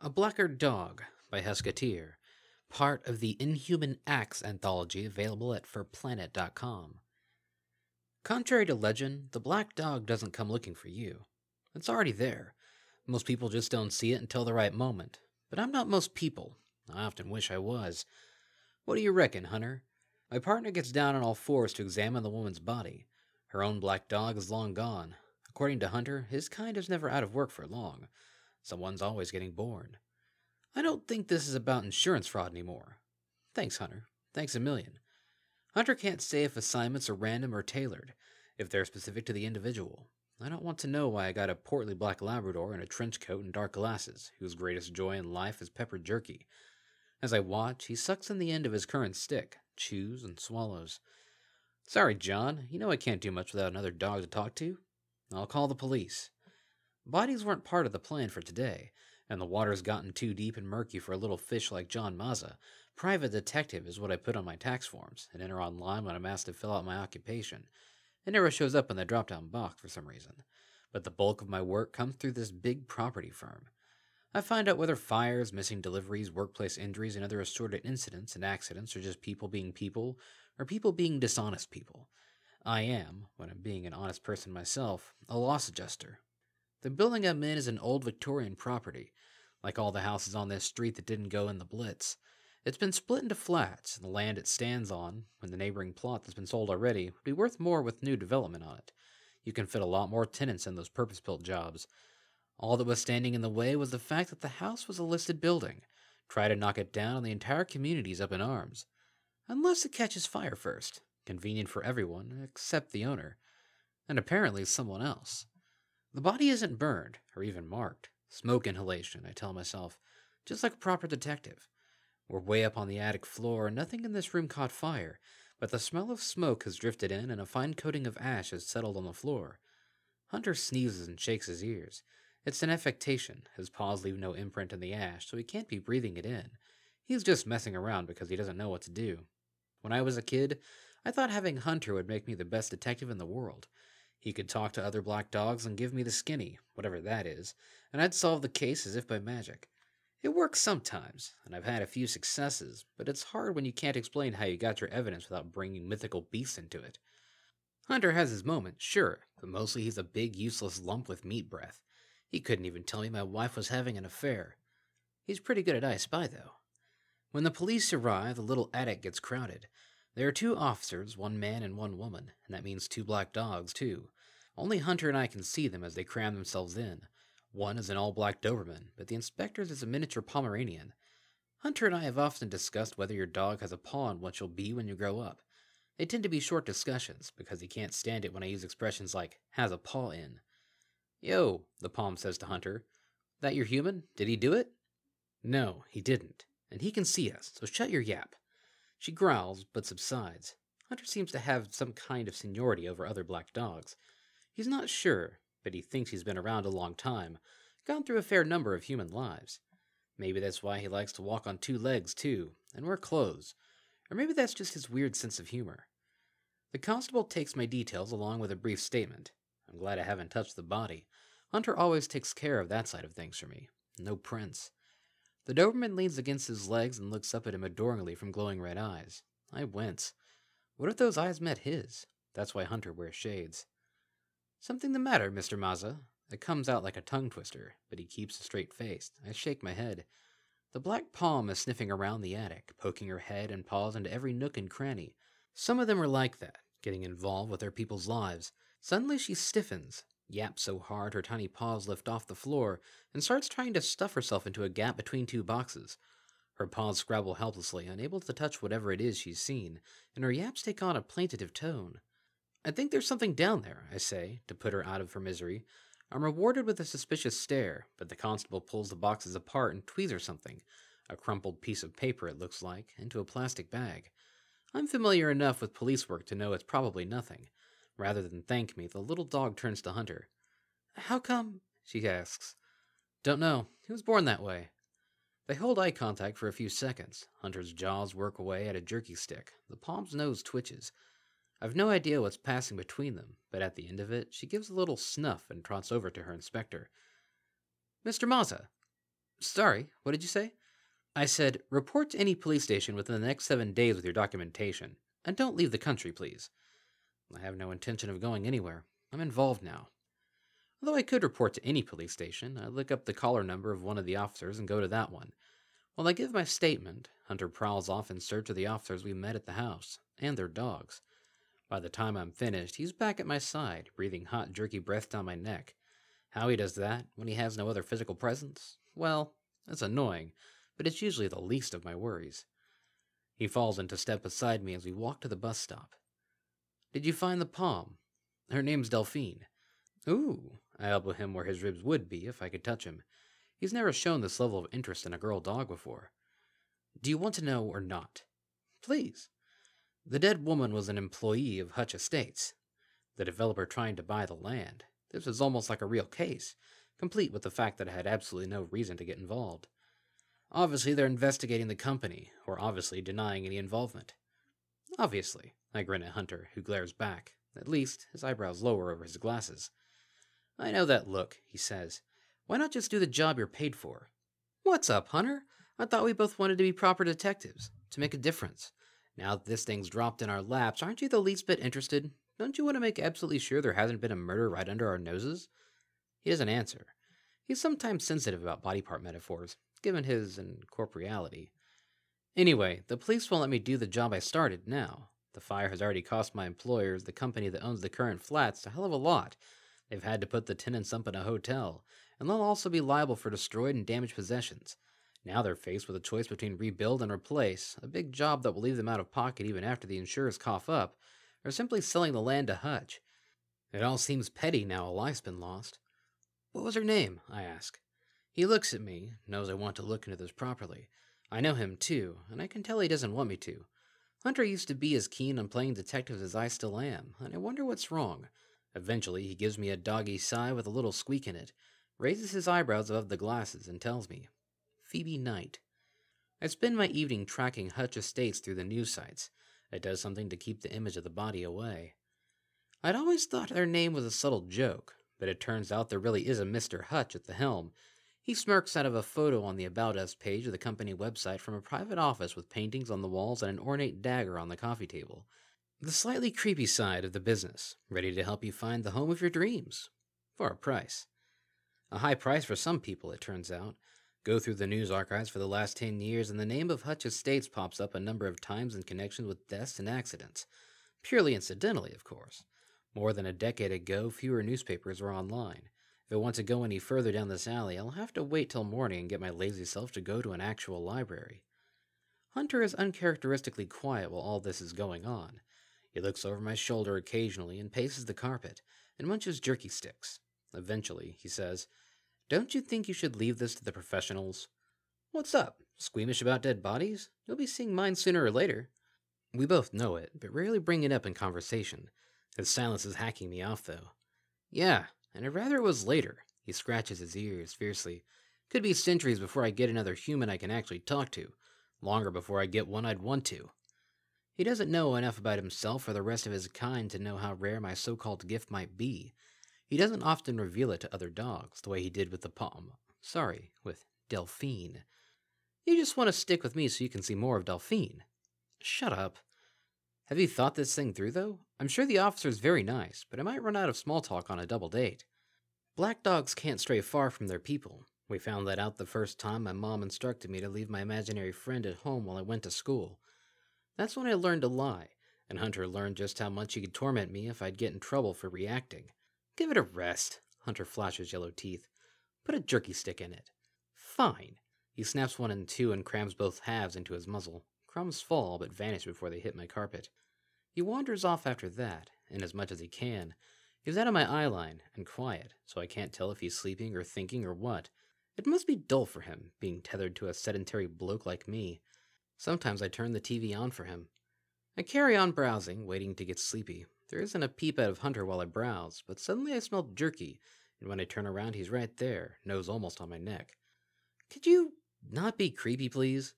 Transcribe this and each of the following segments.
A Blacker Dog by Huskyteer, part of the Inhuman Acts anthology available at furplanet.com. Contrary to legend, the black dog doesn't come looking for you. It's already there. Most people just don't see it until the right moment. But I'm not most people. I often wish I was. What do you reckon, Hunter? My partner gets down on all fours to examine the woman's body. Her own black dog is long gone. According to Hunter, his kind is never out of work for long. Someone's always getting born. I don't think this is about insurance fraud anymore. Thanks, Hunter. Thanks a million. Hunter can't say if assignments are random or tailored, if they're specific to the individual. I don't want to know why I got a portly black Labrador in a trench coat and dark glasses, whose greatest joy in life is pepper jerky. As I watch, he sucks in the end of his current stick, chews, and swallows. Sorry, John. You know I can't do much without another dog to talk to. I'll call the police. Bodies weren't part of the plan for today, and the water's gotten too deep and murky for a little fish like John Mazza. Private detective is what I put on my tax forms and enter online when I'm asked to fill out my occupation. It never shows up in the drop down box for some reason, but the bulk of my work comes through this big property firm. I find out whether fires, missing deliveries, workplace injuries, and other assorted incidents and accidents are just people being people, or people being dishonest people. I am, when I'm being an honest person myself, a loss adjuster. The building I'm in is an old Victorian property, like all the houses on this street that didn't go in the Blitz. It's been split into flats, and the land it stands on, when the neighboring plot that's been sold already, would be worth more with new development on it. You can fit a lot more tenants in those purpose built jobs. All that was standing in the way was the fact that the house was a listed building. Try to knock it down, and the entire community's up in arms. Unless it catches fire first. Convenient for everyone, except the owner. And apparently someone else. The body isn't burned, or even marked. Smoke inhalation, I tell myself, just like a proper detective. We're way up on the attic floor, and nothing in this room caught fire, but the smell of smoke has drifted in, and a fine coating of ash has settled on the floor. Hunter sneezes and shakes his ears. It's an affectation. His paws leave no imprint in the ash, so he can't be breathing it in. He's just messing around because he doesn't know what to do. When I was a kid, I thought having Hunter would make me the best detective in the world. He could talk to other black dogs and give me the skinny, whatever that is, and I'd solve the case as if by magic. It works sometimes, and I've had a few successes, but it's hard when you can't explain how you got your evidence without bringing mythical beasts into it. Hunter has his moments, sure, but mostly he's a big, useless lump with meat breath. He couldn't even tell me my wife was having an affair. He's pretty good at I Spy, though. When the police arrive, the little attic gets crowded. There are two officers, one man and one woman, and that means two black dogs, too. Only Hunter and I can see them as they cram themselves in. One is an all black Doberman, but the inspector's is a miniature Pomeranian. Hunter and I have often discussed whether your dog has a paw on what you'll be when you grow up. They tend to be short discussions, because he can't stand it when I use expressions like, has a paw in. Yo, the Pom says to Hunter. That your human? Did he do it? No, he didn't. And he can see us, so shut your yap. She growls, but subsides. Hunter seems to have some kind of seniority over other black dogs. He's not sure, but he thinks he's been around a long time, gone through a fair number of human lives. Maybe that's why he likes to walk on two legs, too, and wear clothes. Or maybe that's just his weird sense of humor. The constable takes my details along with a brief statement. I'm glad I haven't touched the body. Hunter always takes care of that side of things for me. No prints. The Doberman leans against his legs and looks up at him adoringly from glowing red eyes. I wince. What if those eyes met his? That's why Hunter wears shades. Something the matter, Mr. Mazza? It comes out like a tongue twister, but he keeps a straight face. I shake my head. The black Pom is sniffing around the attic, poking her head and paws into every nook and cranny. Some of them are like that, getting involved with their people's lives. Suddenly she stiffens, yaps so hard her tiny paws lift off the floor, and starts trying to stuff herself into a gap between two boxes. Her paws scrabble helplessly, unable to touch whatever it is she's seen, and her yaps take on a plaintive tone. I think there's something down there, I say, to put her out of her misery. I'm rewarded with a suspicious stare, but the constable pulls the boxes apart and tweezers something, a crumpled piece of paper it looks like, into a plastic bag. I'm familiar enough with police work to know it's probably nothing. Rather than thank me, the little dog turns to Hunter. How come? she asks. Don't know. He was born that way. They hold eye contact for a few seconds. Hunter's jaws work away at a jerky stick. The Pom's nose twitches. I've no idea what's passing between them, but at the end of it, she gives a little snuff and trots over to her inspector. Mr. Mazza. Sorry, what did you say? I said, report to any police station within the next seven days with your documentation, and don't leave the country, please. I have no intention of going anywhere. I'm involved now. Although I could report to any police station, I look up the caller number of one of the officers and go to that one. While I give my statement, Hunter prowls off in search of the officers we met at the house, and their dogs. By the time I'm finished, he's back at my side, breathing hot, jerky breath down my neck. How he does that when he has no other physical presence? Well, it's annoying, but it's usually the least of my worries. He falls into step beside me as we walk to the bus stop. Did you find the Pom? Her name's Delphine. Ooh, I elbow him where his ribs would be if I could touch him. He's never shown this level of interest in a girl dog before. Do you want to know or not? Please. The dead woman was an employee of Hutch Estates, the developer trying to buy the land. This was almost like a real case, complete with the fact that I had absolutely no reason to get involved. Obviously, they're investigating the company, or obviously denying any involvement. Obviously, I grin at Hunter, who glares back, at least his eyebrows lower over his glasses. I know that look, he says. Why not just do the job you're paid for? What's up, Hunter? I thought we both wanted to be proper detectives, to make a difference. Now that this thing's dropped in our laps, aren't you the least bit interested? Don't you want to make absolutely sure there hasn't been a murder right under our noses? He doesn't answer. He's sometimes sensitive about body part metaphors, given his incorporeality. Anyway, the police won't let me do the job I started now. The fire has already cost my employers, the company that owns the current flats, a hell of a lot. They've had to put the tenants up in a hotel, and they'll also be liable for destroyed and damaged possessions. Now they're faced with a choice between rebuild and replace, a big job that will leave them out of pocket even after the insurers cough up, or simply selling the land to Hutch. It all seems petty now a life's been lost. What was her name? I ask. He looks at me, knows I want to look into this properly. I know him too, and I can tell he doesn't want me to. Hunter used to be as keen on playing detectives as I still am, and I wonder what's wrong. Eventually, he gives me a doggy sigh with a little squeak in it, raises his eyebrows above the glasses, and tells me, Phoebe Knight. I spend my evening tracking Hutch Estates through the news sites. It does something to keep the image of the body away. I'd always thought their name was a subtle joke, but it turns out there really is a Mr. Hutch at the helm. He smirks out of a photo on the About Us page of the company website from a private office with paintings on the walls and an ornate dagger on the coffee table. The slightly creepy side of the business, ready to help you find the home of your dreams. For a price. A high price for some people, it turns out. Go through the news archives for the last 10 years, and the name of Hutch Estates pops up a number of times in connection with deaths and accidents. Purely incidentally, of course. More than a decade ago, fewer newspapers were online. If I want to go any further down this alley, I'll have to wait till morning and get my lazy self to go to an actual library. Hunter is uncharacteristically quiet while all this is going on. He looks over my shoulder occasionally and paces the carpet and munches jerky sticks. Eventually, he says, Don't you think you should leave this to the professionals? What's up? Squeamish about dead bodies? You'll be seeing mine sooner or later. We both know it, but rarely bring it up in conversation. His silence is hacking me off, though. Yeah, and I'd rather it was later. He scratches his ears fiercely. Could be centuries before I get another human I can actually talk to. Longer before I get one I'd want to. He doesn't know enough about himself or the rest of his kind to know how rare my so called gift might be. He doesn't often reveal it to other dogs, the way he did with the Pom. Sorry, with Delphine. You just want to stick with me so you can see more of Delphine. Shut up. Have you thought this thing through, though? I'm sure the officer's very nice, but I might run out of small talk on a double date. Black dogs can't stray far from their people. We found that out the first time my mom instructed me to leave my imaginary friend at home while I went to school. That's when I learned to lie, and Hunter learned just how much he could torment me if I'd get in trouble for reacting. Give it a rest, Hunter flashes yellow teeth. Put a jerky stick in it. Fine. He snaps one in two and crams both halves into his muzzle. Crumbs fall, but vanish before they hit my carpet. He wanders off after that, and as much as he can. He's out of my eyeline and quiet, so I can't tell if he's sleeping or thinking or what. It must be dull for him, being tethered to a sedentary bloke like me. Sometimes I turn the TV on for him. I carry on browsing, waiting to get sleepy. There isn't a peep out of Hunter while I browse, but suddenly I smell jerky, and when I turn around, he's right there, nose almost on my neck. Could you not be creepy, please?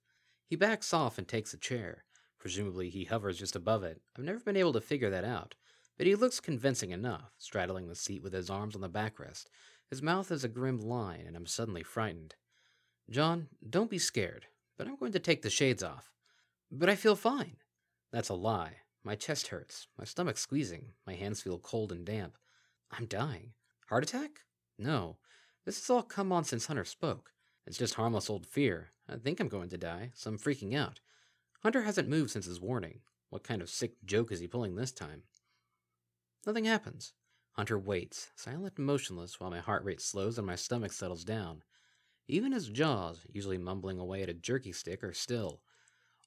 He backs off and takes a chair. Presumably, he hovers just above it. I've never been able to figure that out, but he looks convincing enough, straddling the seat with his arms on the backrest. His mouth is a grim line, and I'm suddenly frightened. John, don't be scared, but I'm going to take the shades off. But I feel fine. That's a lie. My chest hurts, my stomach's squeezing, my hands feel cold and damp. I'm dying. Heart attack? No. This has all come on since Hunter spoke. It's just harmless old fear. I think I'm going to die, so I'm freaking out. Hunter hasn't moved since his warning. What kind of sick joke is he pulling this time? Nothing happens. Hunter waits, silent and motionless, while my heart rate slows and my stomach settles down. Even his jaws, usually mumbling away at a jerky stick, are still.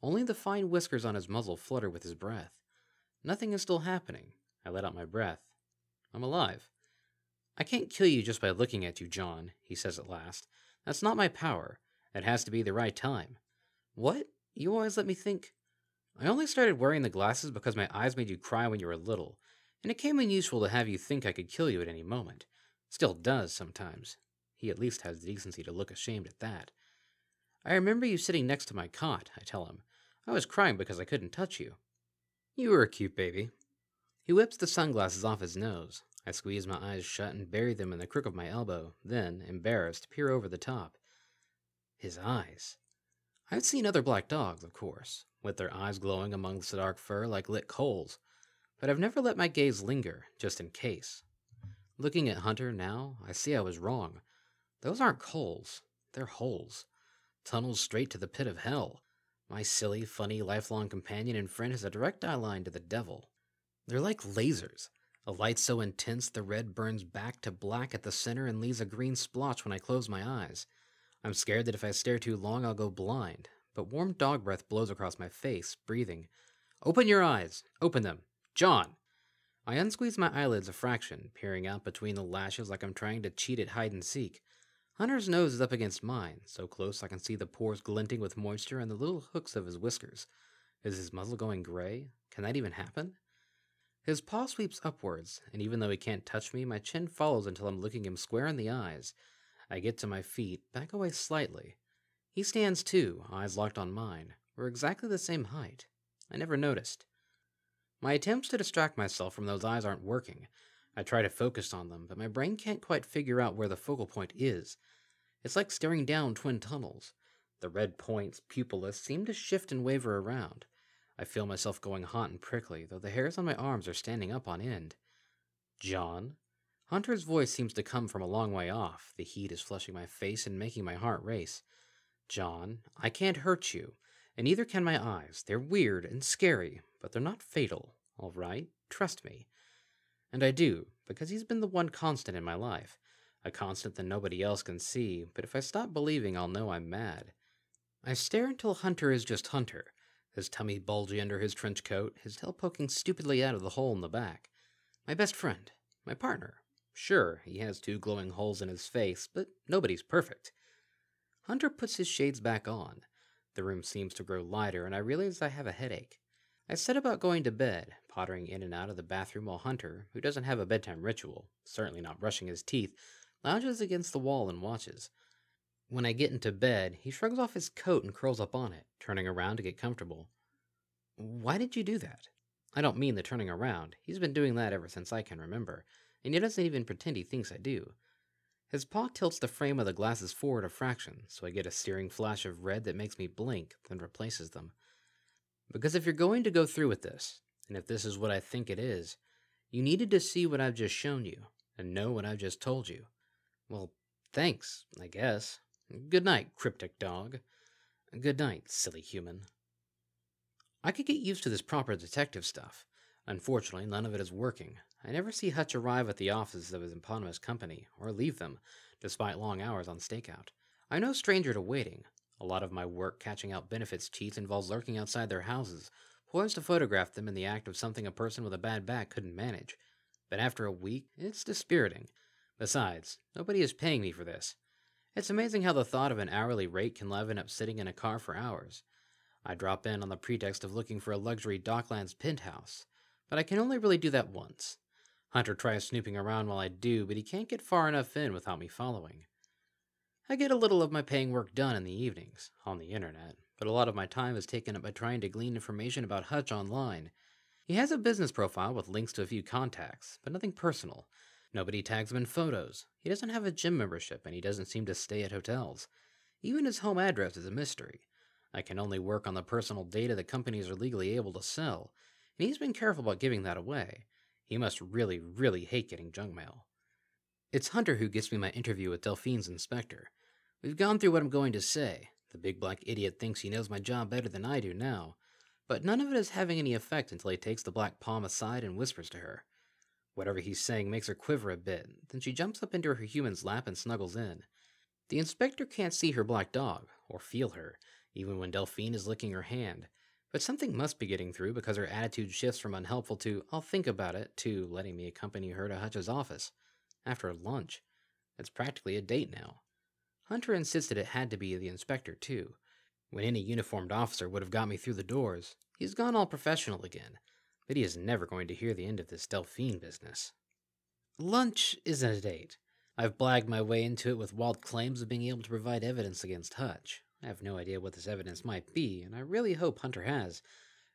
Only the fine whiskers on his muzzle flutter with his breath. Nothing is still happening. I let out my breath. I'm alive. I can't kill you just by looking at you, John, he says at last. That's not my power. It has to be the right time. What? You always let me think. I only started wearing the glasses because my eyes made you cry when you were little, and it came in useful to have you think I could kill you at any moment. Still does sometimes. He at least has the decency to look ashamed at that. I remember you sitting next to my cot, I tell him. I was crying because I couldn't touch you. You were a cute baby. He whips the sunglasses off his nose. I squeeze my eyes shut and bury them in the crook of my elbow, then, embarrassed, peer over the top. His eyes. I've seen other black dogs, of course, with their eyes glowing amongst the dark fur like lit coals, but I've never let my gaze linger, just in case. Looking at Hunter now, I see I was wrong. Those aren't coals, they're holes. Tunnels straight to the pit of hell. My silly, funny, lifelong companion and friend has a direct eye line to the devil. They're like lasers. A light so intense the red burns back to black at the center and leaves a green splotch when I close my eyes. I'm scared that if I stare too long, I'll go blind, but warm dog breath blows across my face, breathing. Open your eyes! Open them! John! I unsqueeze my eyelids a fraction, peering out between the lashes like I'm trying to cheat at hide and seek. Hunter's nose is up against mine, so close I can see the pores glinting with moisture and the little hooks of his whiskers. Is his muzzle going gray? Can that even happen? His paw sweeps upwards, and even though he can't touch me, my chin follows until I'm looking him square in the eyes. I get to my feet, back away slightly. He stands too, eyes locked on mine. We're exactly the same height. I never noticed. My attempts to distract myself from those eyes aren't working. I try to focus on them, but my brain can't quite figure out where the focal point is. It's like staring down twin tunnels. The red points, pupilless, seem to shift and waver around. I feel myself going hot and prickly, though the hairs on my arms are standing up on end. John? Hunter's voice seems to come from a long way off. The heat is flushing my face and making my heart race. John, I can't hurt you, and neither can my eyes. They're weird and scary, but they're not fatal, all right? Trust me. And I do, because he's been the one constant in my life. A constant that nobody else can see, but if I stop believing, I'll know I'm mad. I stare until Hunter is just Hunter, his tummy bulgy under his trench coat, his tail poking stupidly out of the hole in the back. My best friend, my partner. Sure, he has two glowing holes in his face, but nobody's perfect. Hunter puts his shades back on. The room seems to grow lighter, and I realize I have a headache. I set about going to bed, pottering in and out of the bathroom while Hunter, who doesn't have a bedtime ritual, certainly not brushing his teeth, lounges against the wall and watches. When I get into bed, he shrugs off his coat and curls up on it, turning around to get comfortable. Why did you do that? I don't mean the turning around. He's been doing that ever since I can remember, and he doesn't even pretend he thinks I do. His paw tilts the frame of the glasses forward a fraction, so I get a searing flash of red that makes me blink, then replaces them. Because if you're going to go through with this, and if this is what I think it is, you needed to see what I've just shown you, and know what I've just told you. Well, thanks, I guess. Good night, cryptic dog. Good night, silly human. I could get used to this proper detective stuff. Unfortunately, none of it is working. I never see Hutch arrive at the offices of his eponymous company, or leave them, despite long hours on stakeout. I'm no stranger to waiting, a lot of my work catching out benefits cheats involves lurking outside their houses, poised to photograph them in the act of something a person with a bad back couldn't manage. But after a week, it's dispiriting. Besides, nobody is paying me for this. It's amazing how the thought of an hourly rate can leaven up sitting in a car for hours. I drop in on the pretext of looking for a luxury Docklands penthouse, but I can only really do that once. Hunter tries snooping around while I do, but he can't get far enough in without me following. I get a little of my paying work done in the evenings, on the internet, but a lot of my time is taken up by trying to glean information about Hutch online. He has a business profile with links to a few contacts, but nothing personal. Nobody tags him in photos. He doesn't have a gym membership, and he doesn't seem to stay at hotels. Even his home address is a mystery. I can only work on the personal data the companies are legally able to sell, and he's been careful about giving that away. He must really, really hate getting junk mail. It's Hunter who gets me my interview with Delphine's inspector. We've gone through what I'm going to say. The big black idiot thinks he knows my job better than I do now, but none of it is having any effect until he takes the black Pom aside and whispers to her. Whatever he's saying makes her quiver a bit, then she jumps up into her human's lap and snuggles in. The inspector can't see her black dog, or feel her, even when Delphine is licking her hand, but something must be getting through because her attitude shifts from unhelpful to, I'll think about it, to letting me accompany her to Hutch's office. After lunch. It's practically a date now. Hunter insisted it had to be the inspector, too. When any uniformed officer would have got me through the doors, he's gone all professional again, but he is never going to hear the end of this Delphine business. Lunch isn't a date. I've blagged my way into it with wild claims of being able to provide evidence against Hutch. I have no idea what this evidence might be, and I really hope Hunter has.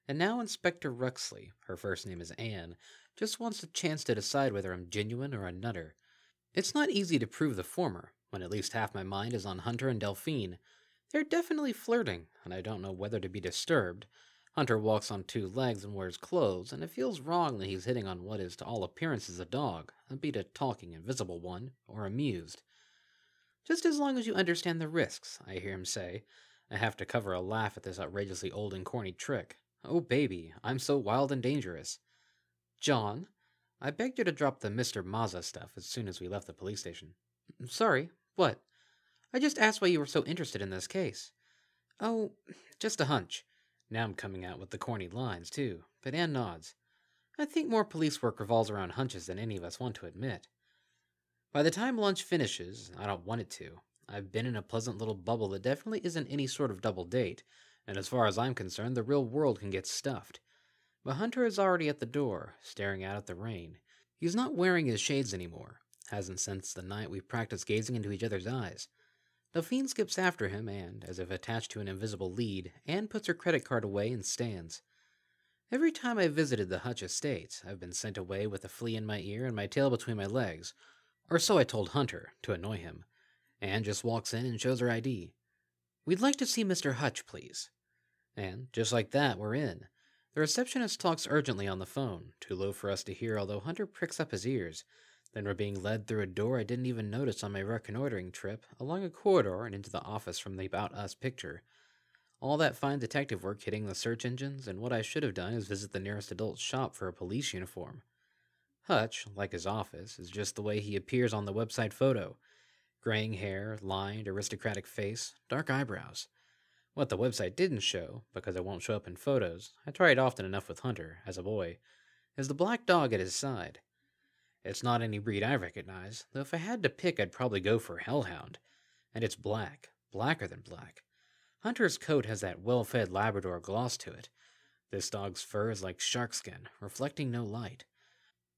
And now Inspector Ruxley, her first name is Anne, just wants a chance to decide whether I'm genuine or a nutter. It's not easy to prove the former, when at least half my mind is on Hunter and Delphine. They're definitely flirting, and I don't know whether to be disturbed. Hunter walks on two legs and wears clothes, and it feels wrong that he's hitting on what is to all appearances a dog, be it a talking, invisible one, or amused. Just as long as you understand the risks, I hear him say. I have to cover a laugh at this outrageously old and corny trick. Oh, baby, I'm so wild and dangerous. John, I begged you to drop the Mr. Mazza stuff as soon as we left the police station. Mm, sorry, what? I just asked why you were so interested in this case. Oh, just a hunch. Now I'm coming out with the corny lines, too, but Anne nods. I think more police work revolves around hunches than any of us want to admit. By the time lunch finishes, I don't want it to. I've been in a pleasant little bubble that definitely isn't any sort of double date, and as far as I'm concerned, the real world can get stuffed. But Hunter is already at the door, staring out at the rain. He's not wearing his shades anymore, hasn't since the night we practiced gazing into each other's eyes. Delphine skips after him and, as if attached to an invisible lead, Anne puts her credit card away and stands. Every time I've visited the Hutch estate, I've been sent away with a flea in my ear and my tail between my legs, or so I told Hunter, to annoy him. Anne just walks in and shows her ID. We'd like to see Mr. Hutch, please. And, just like that, we're in. The receptionist talks urgently on the phone, too low for us to hear, although Hunter pricks up his ears. Then we're being led through a door I didn't even notice on my reconnoitering trip, along a corridor and into the office from the About Us picture. All that fine detective work hitting the search engines, and what I should have done is visit the nearest adult shop for a police uniform. Hutch, like his office, is just the way he appears on the website photo graying hair, lined, aristocratic face, dark eyebrows. What the website didn't show, because it won't show up in photos, I tried often enough with Hunter, as a boy, is the black dog at his side. It's not any breed I recognize, though if I had to pick, I'd probably go for Hellhound. And it's black, blacker than black. Hunter's coat has that well fed Labrador gloss to it. This dog's fur is like sharkskin, reflecting no light.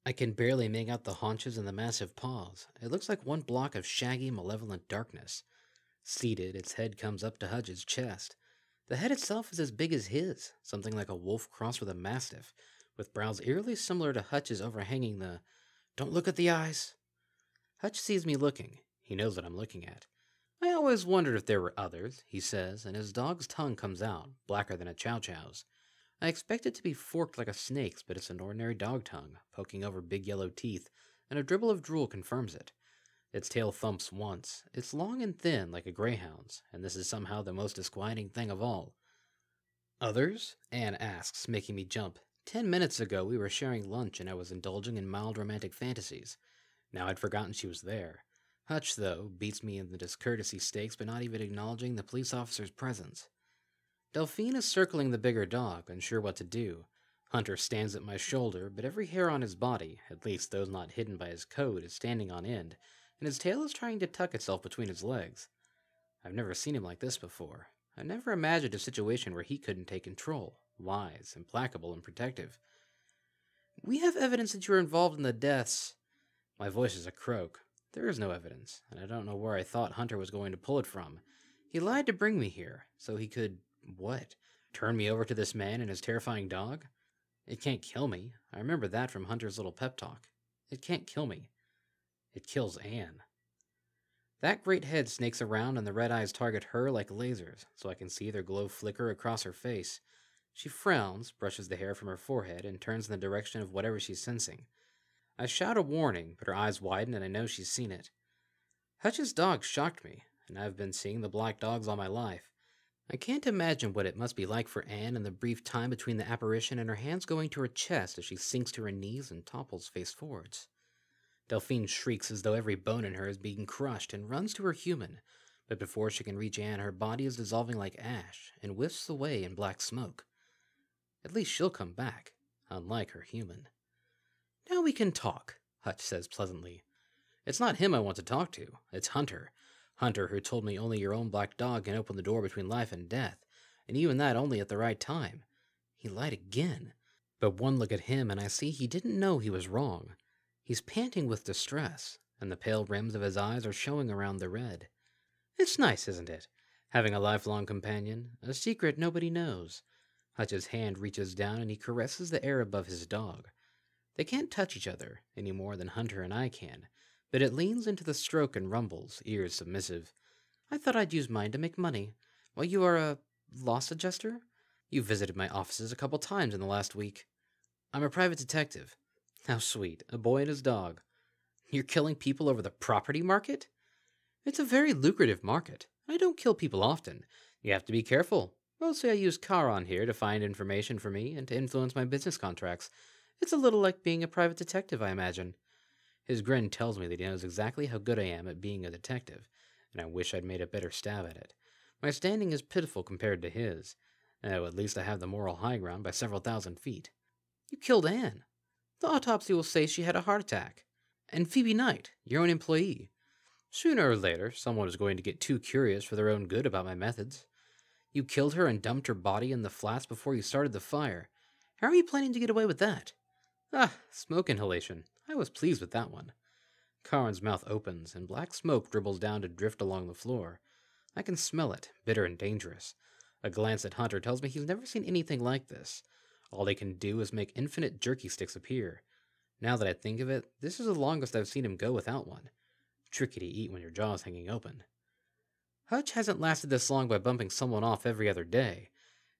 I can barely make out the haunches and the massive paws. It looks like one block of shaggy, malevolent darkness. Seated, its head comes up to Hutch's chest. The head itself is as big as his, something like a wolf crossed with a mastiff, with brows eerily similar to Hutch's overhanging the Don't look at the eyes. Hutch sees me looking. He knows what I'm looking at. I always wondered if there were others, he says, and his dog's tongue comes out, blacker than a chow chow's. I expect it to be forked like a snake's, but it's an ordinary dog tongue, poking over big yellow teeth, and a dribble of drool confirms it. Its tail thumps once. It's long and thin, like a greyhound's, and this is somehow the most disquieting thing of all. Others? Anne asks, making me jump. Ten minutes ago, we were sharing lunch, and I was indulging in mild romantic fantasies. Now I'd forgotten she was there. Hutch, though, beats me in the discourtesy stakes by not even acknowledging the police officer's presence. Delphine is circling the bigger dog, unsure what to do. Hunter stands at my shoulder, but every hair on his body, at least those not hidden by his coat, is standing on end, and his tail is trying to tuck itself between his legs. I've never seen him like this before. I never imagined a situation where he couldn't take control, wise, implacable, and protective. We have evidence that you were involved in the deaths. My voice is a croak. There is no evidence, and I don't know where I thought Hunter was going to pull it from. He lied to bring me here, so he could what? Turn me over to this man and his terrifying dog? It can't kill me. I remember that from Hunter's little pep talk. It can't kill me. It kills Anne. That great head snakes around and the red eyes target her like lasers, so I can see their glow flicker across her face. She frowns, brushes the hair from her forehead, and turns in the direction of whatever she's sensing. I shout a warning, but her eyes widen and I know she's seen it. Hutch's dog shocked me, and I've been seeing the black dogs all my life. I can't imagine what it must be like for Anne in the brief time between the apparition and her hands going to her chest as she sinks to her knees and topples face forwards. Delphine shrieks as though every bone in her is being crushed and runs to her human, but before she can reach Anne, her body is dissolving like ash and whiffs away in black smoke. At least she'll come back, unlike her human. Now we can talk, Hutch says pleasantly. It's not him I want to talk to, it's Hunter. Hunter, who told me only your own black dog can open the door between life and death, and even that only at the right time. He lied again. But one look at him, and I see he didn't know he was wrong. He's panting with distress, and the pale rims of his eyes are showing around the red. It's nice, isn't it? Having a lifelong companion, a secret nobody knows. Hutch's hand reaches down and he caresses the air above his dog. They can't touch each other any more than Hunter and I can, but it leans into the stroke and rumbles, ears submissive. I thought I'd use mine to make money. Well, you are a loss adjuster? You visited my offices a couple times in the last week. I'm a private detective. How sweet. A boy and his dog. You're killing people over the property market? It's a very lucrative market. I don't kill people often. You have to be careful. Mostly I use Charon here to find information for me and to influence my business contracts. It's a little like being a private detective, I imagine. His grin tells me that he knows exactly how good I am at being a detective, and I wish I'd made a better stab at it. My standing is pitiful compared to his. Oh, at least I have the moral high ground by several thousand feet. You killed Anne. The autopsy will say she had a heart attack. And Phoebe Knight, your own employee. Sooner or later, someone is going to get too curious for their own good about my methods. You killed her and dumped her body in the flats before you started the fire. How are you planning to get away with that? Ah, smoke inhalation. I was pleased with that one. Charon's mouth opens, and black smoke dribbles down to drift along the floor. I can smell it, bitter and dangerous. A glance at Hunter tells me he's never seen anything like this. All they can do is make infinite jerky sticks appear. Now that I think of it, this is the longest I've seen him go without one. Tricky to eat when your jaw's hanging open. Hutch hasn't lasted this long by bumping someone off every other day.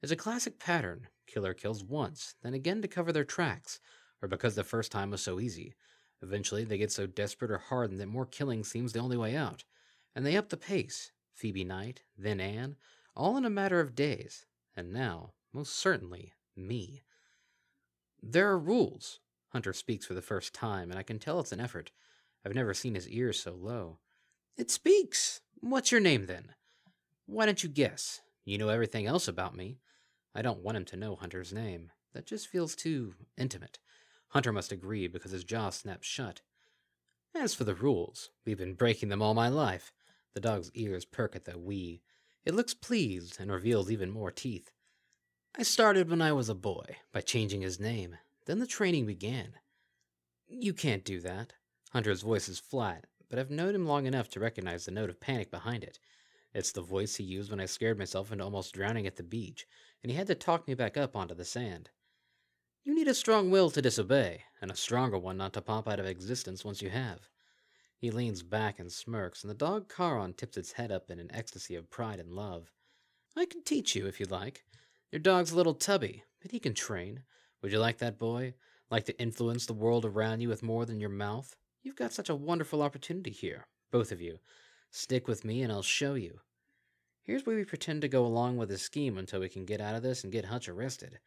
It's a classic pattern. Killer kills once, then again to cover their tracks, or because the first time was so easy. Eventually, they get so desperate or hardened that more killing seems the only way out, and they up the pace. Phoebe Knight, then Anne, all in a matter of days, and now, most certainly, me. There are rules. Hunter speaks for the first time, and I can tell it's an effort. I've never seen his ears so low. It speaks. What's your name, then? Why don't you guess? You know everything else about me. I don't want him to know Hunter's name. That just feels too intimate. Hunter must agree because his jaw snaps shut. As for the rules, we've been breaking them all my life. The dog's ears perk at the we. It looks pleased and reveals even more teeth. I started when I was a boy, by changing his name. Then the training began. You can't do that. Hunter's voice is flat, but I've known him long enough to recognize the note of panic behind it. It's the voice he used when I scared myself into almost drowning at the beach, and he had to talk me back up onto the sand. You need a strong will to disobey, and a stronger one not to pop out of existence once you have. He leans back and smirks, and the dog Charon tips its head up in an ecstasy of pride and love. I can teach you if you like. Your dog's a little tubby, but he can train. Would you like that, boy? Like to influence the world around you with more than your mouth? You've got such a wonderful opportunity here, both of you. Stick with me and I'll show you. Here's where we pretend to go along with his scheme until we can get out of this and get Hutch arrested.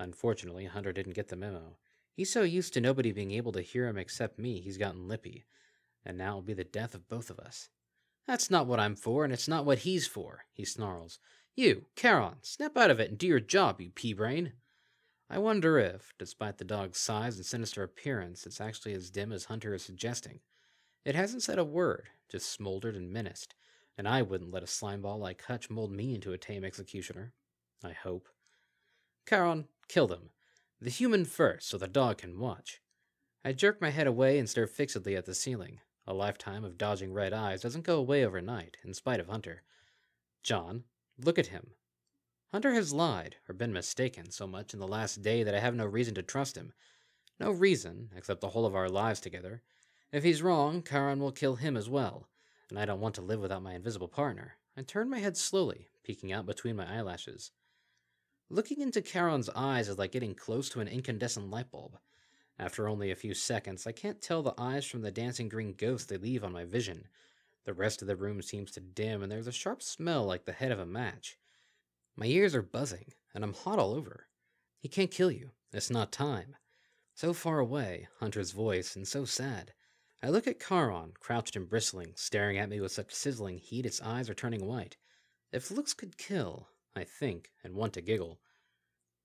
Unfortunately, Hunter didn't get the memo. He's so used to nobody being able to hear him except me, he's gotten lippy. And now it'll be the death of both of us. That's not what I'm for, and it's not what he's for, he snarls. You, Charon, snap out of it and do your job, you pea brain. I wonder if, despite the dog's size and sinister appearance, it's actually as dim as Hunter is suggesting. It hasn't said a word, just smoldered and menaced, and I wouldn't let a slimeball like Hutch mold me into a tame executioner. I hope. Charon, kill them. The human first, so the dog can watch. I jerk my head away and stare fixedly at the ceiling. A lifetime of dodging red eyes doesn't go away overnight, in spite of Hunter. John, Look at him. Hunter has lied, or been mistaken, so much in the last day that I have no reason to trust him. No reason, except the whole of our lives together. If he's wrong, Charon will kill him as well. and I don't want to live without my invisible partner. I turn my head slowly, peeking out between my eyelashes. Looking into Charon's eyes is like getting close to an incandescent light bulb. After only a few seconds, I can't tell the eyes from the dancing green ghost they leave on my vision. The rest of the room seems to dim, and there's a sharp smell like the head of a match. My ears are buzzing, and I'm hot all over. He can't kill you. It's not time. So far away, Hunter's voice, and so sad. I look at Charon, crouched and bristling, staring at me with such sizzling heat its eyes are turning white. If looks could kill, I think, and want to giggle.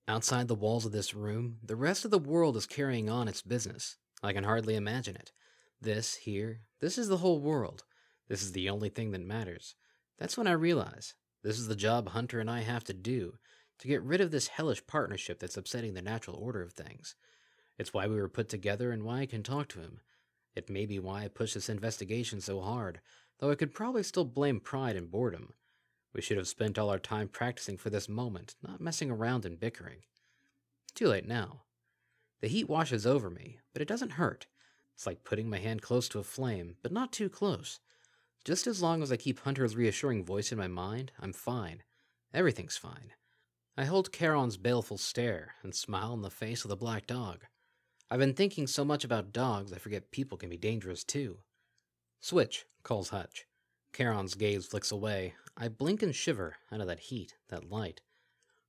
Outside the walls of this room, the rest of the world is carrying on its business. I can hardly imagine it. This, here, this is the whole world. This is the only thing that matters. That's when I realize this is the job Hunter and I have to do to get rid of this hellish partnership that's upsetting the natural order of things. It's why we were put together and why I can talk to him. It may be why I push this investigation so hard, though I could probably still blame pride and boredom. We should have spent all our time practicing for this moment, not messing around and bickering. Too late now. The heat washes over me, but it doesn't hurt. It's like putting my hand close to a flame, but not too close. Just as long as I keep Hunter's reassuring voice in my mind, I'm fine. Everything's fine. I hold Charon's baleful stare and smile in the face of the black dog. I've been thinking so much about dogs, I forget people can be dangerous too. Switch, calls Hutch. Charon's gaze flicks away. I blink and shiver out of that heat, that light.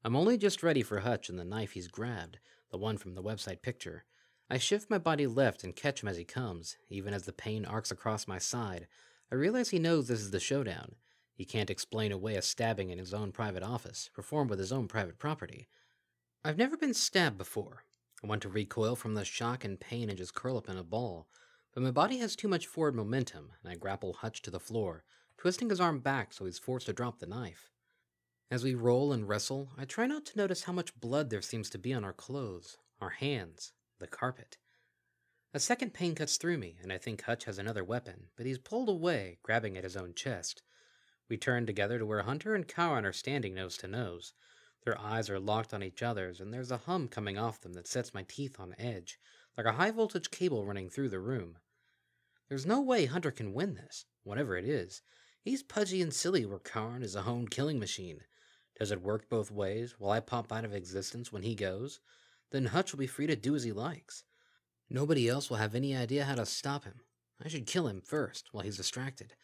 I'm only just ready for Hutch and the knife he's grabbed, the one from the website picture. I shift my body left and catch him as he comes. Even as the pain arcs across my side, I realize he knows this is the showdown. He can't explain away a stabbing in his own private office, performed with his own private property. I've never been stabbed before, I want to recoil from the shock and pain and just curl up in a ball, but my body has too much forward momentum, and I grapple Hutch to the floor, twisting his arm back so he's forced to drop the knife. As we roll and wrestle, I try not to notice how much blood there seems to be on our clothes, our hands, the carpet. A second pain cuts through me, and I think Hutch has another weapon, but he's pulled away, grabbing at his own chest. We turn together to where Hunter and Charon are standing nose to nose, their eyes are locked on each other's, and there's a hum coming off them that sets my teeth on edge, like a high voltage cable running through the room. There's no way Hunter can win this, whatever it is. He's pudgy and silly where Charon is a honed killing machine. Does it work both ways? Will I pop out of existence when he goes? Then Hutch will be free to do as he likes. Nobody else will have any idea how to stop him. I should kill him first, while he's distracted.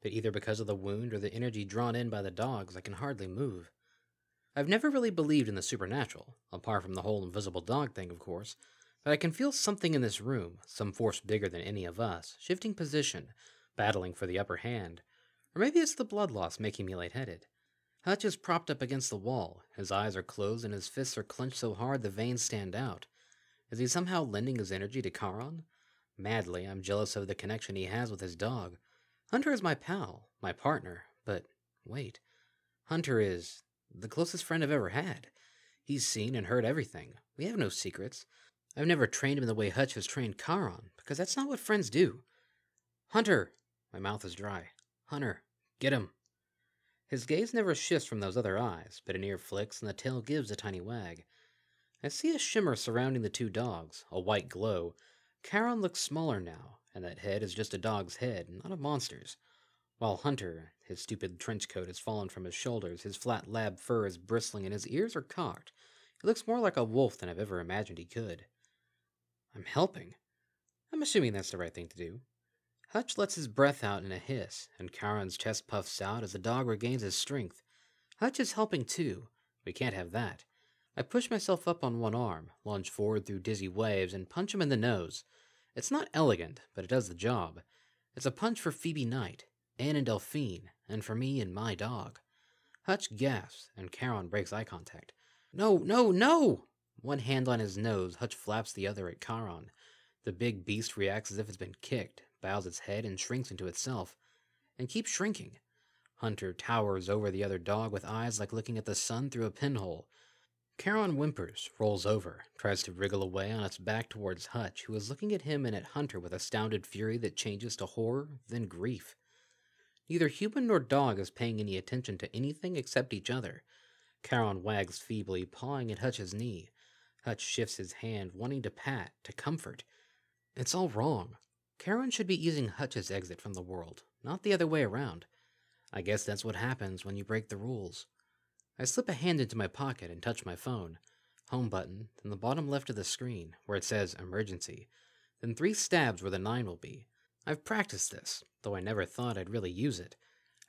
But either because of the wound or the energy drawn in by the dogs, I can hardly move. I've never really believed in the supernatural, apart from the whole invisible dog thing, of course, but I can feel something in this room, some force bigger than any of us, shifting position, battling for the upper hand. Or maybe it's the blood loss making me lightheaded. Hutch is propped up against the wall, his eyes are closed and his fists are clenched so hard the veins stand out. Is he somehow lending his energy to Charon? Madly, I'm jealous of the connection he has with his dog. Hunter is my pal, my partner, but wait. Hunter is the closest friend I've ever had. He's seen and heard everything. We have no secrets. I've never trained him the way Hutch has trained Charon, because that's not what friends do. Hunter! My mouth is dry. Hunter, get him. His gaze never shifts from those other eyes, but an ear flicks and the tail gives a tiny wag. I see a shimmer surrounding the two dogs, a white glow. Charon looks smaller now, and that head is just a dog's head, not a monster's. While Hunter, his stupid trench coat has fallen from his shoulders, his flat lab fur is bristling, and his ears are cocked. He looks more like a wolf than I've ever imagined he could. I'm helping. I'm assuming that's the right thing to do. Hutch lets his breath out in a hiss, and Charon's chest puffs out as the dog regains his strength. Hutch is helping too. We can't have that. I push myself up on one arm, lunge forward through dizzy waves, and punch him in the nose. It's not elegant, but it does the job. It's a punch for Phoebe Knight, Anne and Delphine, and for me and my dog. Hutch gasps, and Charon breaks eye contact. No, no, no! One hand on his nose, Hutch flaps the other at Charon. The big beast reacts as if it's been kicked, bows its head, and shrinks into itself, and keeps shrinking. Hunter towers over the other dog with eyes like looking at the sun through a pinhole. Charon whimpers, rolls over, tries to wriggle away on its back towards Hutch, who is looking at him and at Hunter with astounded fury that changes to horror, then grief. Neither human nor dog is paying any attention to anything except each other. Charon wags feebly, pawing at Hutch's knee. Hutch shifts his hand, wanting to pat, to comfort. It's all wrong. Charon should be easing Hutch's exit from the world, not the other way around. I guess that's what happens when you break the rules. I slip a hand into my pocket and touch my phone. Home button, then the bottom left of the screen, where it says emergency, then three stabs where the 9 will be. I've practiced this, though I never thought I'd really use it.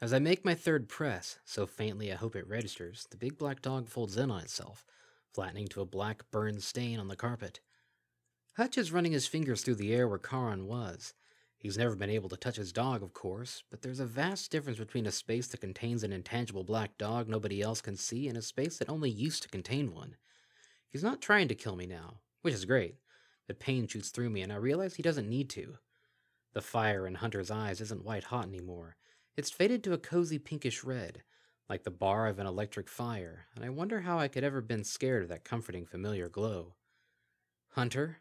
As I make my third press, so faintly I hope it registers, the big black dog folds in on itself, flattening to a black burned stain on the carpet. Hutch is running his fingers through the air where Charon was. He's never been able to touch his dog, of course, but there's a vast difference between a space that contains an intangible black dog nobody else can see and a space that only used to contain one. He's not trying to kill me now, which is great, but pain shoots through me and I realize he doesn't need to. The fire in Hunter's eyes isn't white hot anymore. It's faded to a cozy pinkish red, like the bar of an electric fire, and I wonder how I could ever been scared of that comforting familiar glow. Hunter?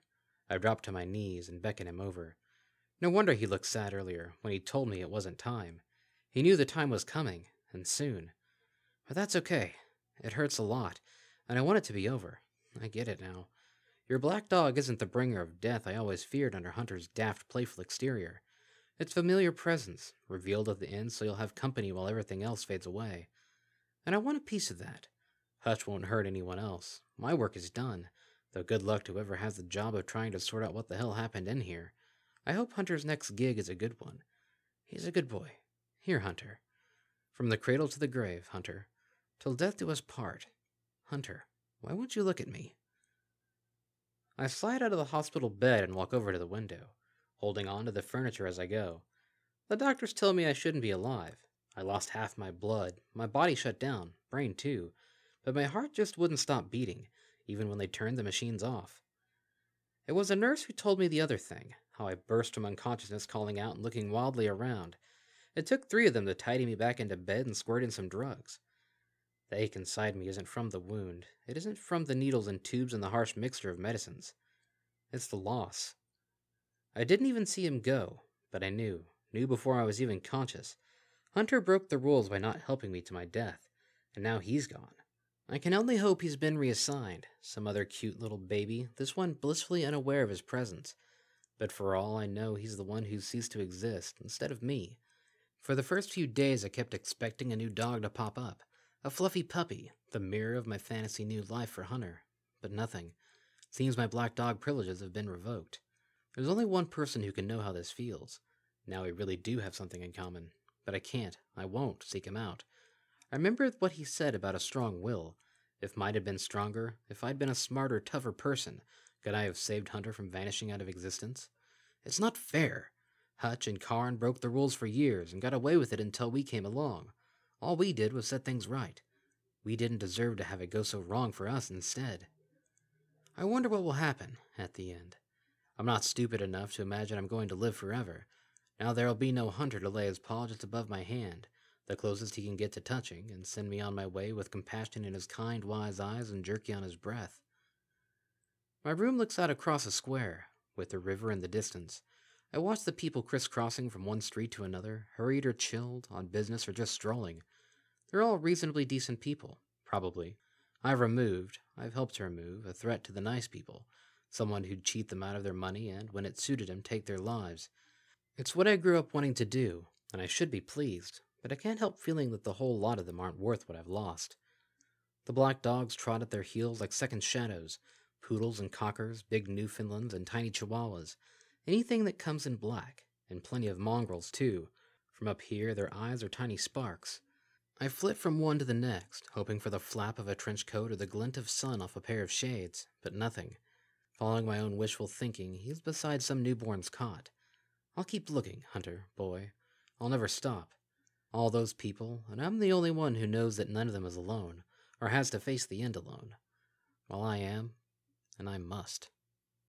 I drop to my knees and beckon him over. No wonder he looked sad earlier when he told me it wasn't time. He knew the time was coming, and soon. But that's okay. It hurts a lot, and I want it to be over. I get it now. Your black dog isn't the bringer of death I always feared under Hunter's daft, playful exterior. Its familiar presence, revealed at the end so you'll have company while everything else fades away. And I want a piece of that. Hutch won't hurt anyone else. My work is done, though good luck to whoever has the job of trying to sort out what the hell happened in here. I hope Hunter's next gig is a good one. He's a good boy. Here, Hunter. From the cradle to the grave, Hunter. Till death do us part. Hunter, why won't you look at me? I slide out of the hospital bed and walk over to the window holding on to the furniture as I go. The doctors tell me I shouldn't be alive. I lost half my blood, my body shut down, brain too, but my heart just wouldn't stop beating, even when they turned the machines off. It was a nurse who told me the other thing, how I burst from unconsciousness calling out and looking wildly around. It took three of them to tidy me back into bed and squirt in some drugs. The ache inside me isn't from the wound. It isn't from the needles and tubes and the harsh mixture of medicines. It's the loss. I didn't even see him go, but I knew, knew before I was even conscious. Hunter broke the rules by not helping me to my death, and now he's gone. I can only hope he's been reassigned, some other cute little baby, this one blissfully unaware of his presence. But for all I know, he's the one who ceased to exist, instead of me. For the first few days, I kept expecting a new dog to pop up, a fluffy puppy, the mirror of my fantasy new life for Hunter. But nothing. Seems my black dog privileges have been revoked. There's only one person who can know how this feels. Now we really do have something in common. But I can't, I won't seek him out. I remember what he said about a strong will. If mine had been stronger, if I'd been a smarter, tougher person, could I have saved Hunter from vanishing out of existence? It's not fair. Hutch and Charon broke the rules for years and got away with it until we came along. All we did was set things right. We didn't deserve to have it go so wrong for us instead. I wonder what will happen at the end. I'm not stupid enough to imagine I'm going to live forever. Now there'll be no hunter to lay his paw just above my hand, the closest he can get to touching, and send me on my way with compassion in his kind, wise eyes and jerky on his breath. My room looks out across a square, with the river in the distance. I watch the people crisscrossing from one street to another, hurried or chilled, on business or just strolling. They're all reasonably decent people, probably. I've removed, I've helped to remove, a threat to the nice people, someone who'd cheat them out of their money and, when it suited him, take their lives. It's what I grew up wanting to do, and I should be pleased, but I can't help feeling that the whole lot of them aren't worth what I've lost. The black dogs trot at their heels like second shadows poodles and cockers, big Newfoundlands, and tiny chihuahuas. Anything that comes in black, and plenty of mongrels, too. From up here, their eyes are tiny sparks. I flit from one to the next, hoping for the flap of a trench coat or the glint of sun off a pair of shades, but nothing. Following my own wishful thinking, he's beside some newborn's cot. I'll keep looking, Hunter, boy. I'll never stop. All those people, and I'm the only one who knows that none of them is alone, or has to face the end alone. While I am, and I must.